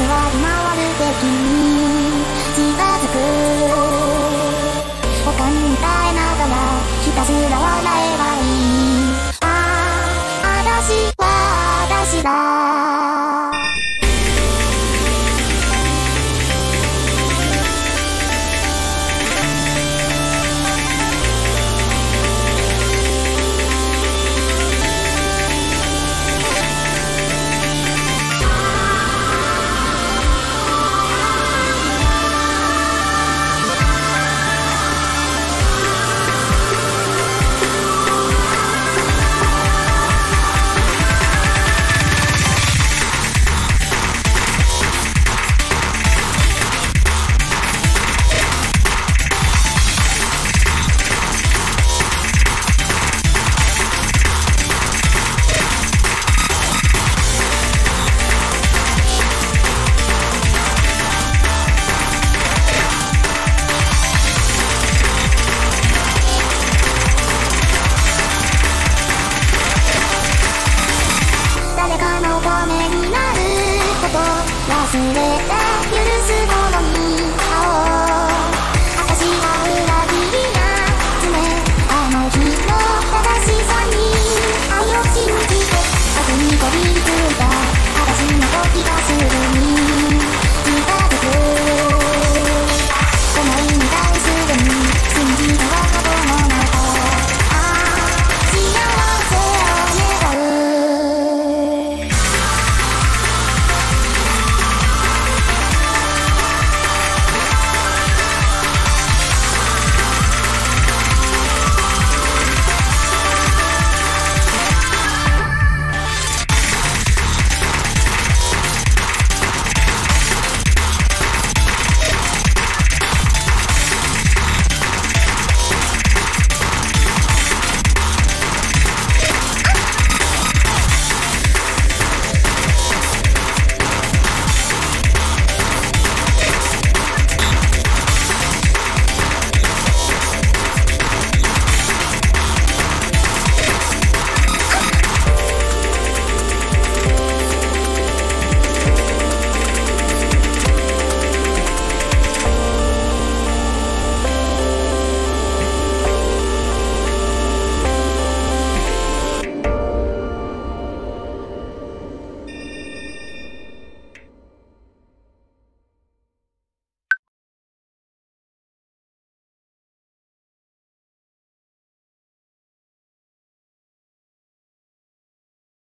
座り回る敵に近づく忘れて許すもの